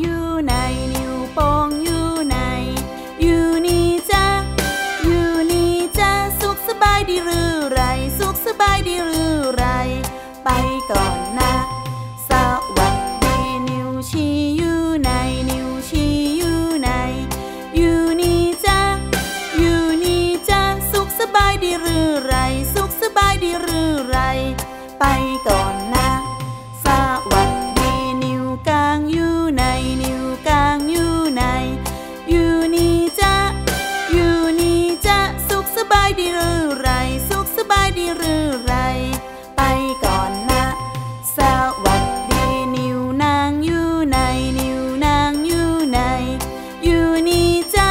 อยู่ในนิ้วโป้งอยู่ในอยู่นี่จ้าอยู่นี่จ้าสุขสบายดีหรือไร สุขสบายดีหรือไร ไปก่อนนะ สวัสดีนิ้วชี้อยู่ในนิ้วชี้อยู่ในอยู่นี่จ้าอยู่นี่จ้าสุขสบายดีหรือไร สุขสบายดีหรือไร ไปก่อนายดีหรือไร สุขสบายดีหรือไร ไปก่อนนะ สวัสดีนิวนางอยู่ไหนนิวนางอยู่ไหน อยู่นี่จ้ะ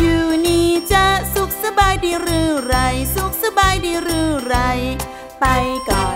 อยู่นี่จ้ะสุขสบายดีหรือไร สุขสบายดีหรือไร ไปก่อน